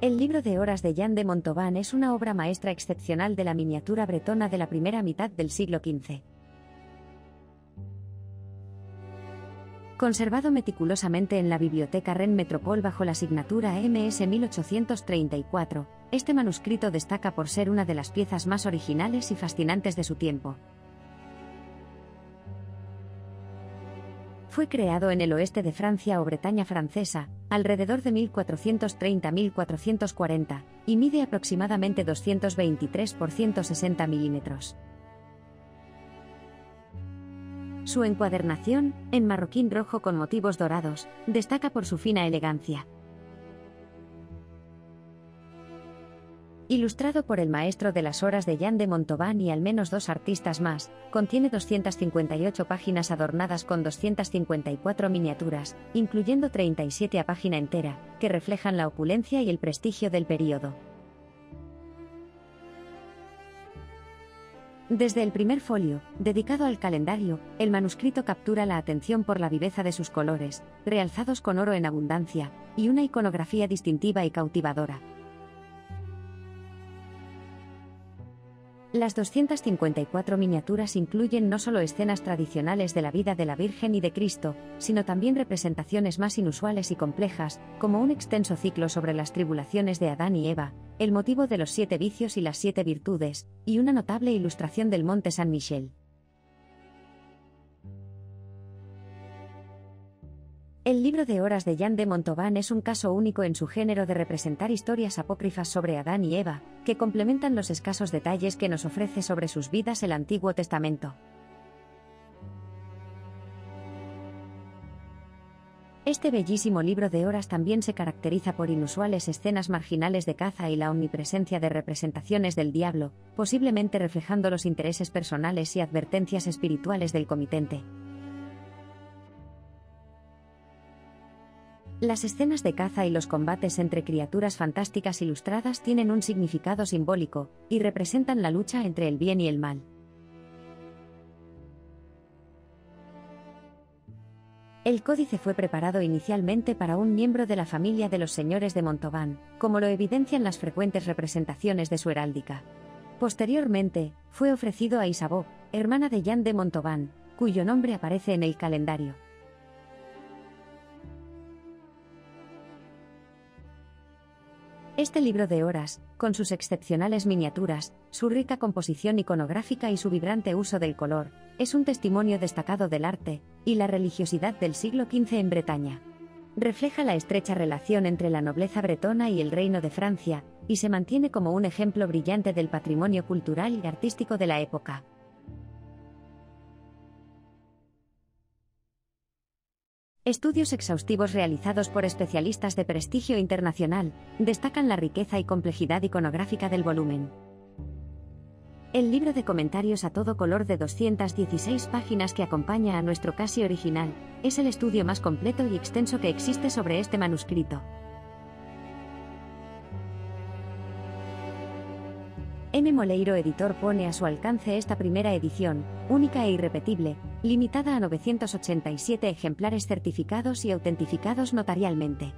El libro de horas de Jan de Montauban es una obra maestra excepcional de la miniatura bretona de la primera mitad del siglo XV. Conservado meticulosamente en la Biblioteca Rennes Metropole bajo la asignatura MS 1834, este manuscrito destaca por ser una de las piezas más originales y fascinantes de su tiempo. Fue creado en el oeste de Francia o Bretaña francesa, alrededor de 1430-1440, y mide aproximadamente 223 por 160 milímetros. Su encuadernación, en marroquín rojo con motivos dorados, destaca por su fina elegancia. Ilustrado por el maestro de las horas de Jean de Montauban y al menos dos artistas más, contiene 258 páginas adornadas con 254 miniaturas, incluyendo 37 a página entera, que reflejan la opulencia y el prestigio del período. Desde el primer folio, dedicado al calendario, el manuscrito captura la atención por la viveza de sus colores, realzados con oro en abundancia, y una iconografía distintiva y cautivadora. Las 254 miniaturas incluyen no solo escenas tradicionales de la vida de la Virgen y de Cristo, sino también representaciones más inusuales y complejas, como un extenso ciclo sobre las tribulaciones de Adán y Eva, el motivo de los siete vicios y las siete virtudes, y una notable ilustración del Monte San Michel. El libro de horas de Jan de Montauban es un caso único en su género de representar historias apócrifas sobre Adán y Eva, que complementan los escasos detalles que nos ofrece sobre sus vidas el Antiguo Testamento. Este bellísimo libro de horas también se caracteriza por inusuales escenas marginales de caza y la omnipresencia de representaciones del diablo, posiblemente reflejando los intereses personales y advertencias espirituales del comitente. Las escenas de caza y los combates entre criaturas fantásticas ilustradas tienen un significado simbólico, y representan la lucha entre el bien y el mal. El códice fue preparado inicialmente para un miembro de la familia de los señores de Montauban, como lo evidencian las frecuentes representaciones de su heráldica. Posteriormente, fue ofrecido a Isabeau, hermana de Jean de Montauban, cuyo nombre aparece en el calendario. Este libro de horas, con sus excepcionales miniaturas, su rica composición iconográfica y su vibrante uso del color, es un testimonio destacado del arte y la religiosidad del siglo XV en Bretaña. Refleja la estrecha relación entre la nobleza bretona y el reino de Francia, y se mantiene como un ejemplo brillante del patrimonio cultural y artístico de la época. Estudios exhaustivos realizados por especialistas de prestigio internacional destacan la riqueza y complejidad iconográfica del volumen. El libro de comentarios a todo color de 216 páginas que acompaña a nuestro casi original es el estudio más completo y extenso que existe sobre este manuscrito. M. Moleiro Editor pone a su alcance esta primera edición, única e irrepetible, limitada a 987 ejemplares certificados y autentificados notarialmente.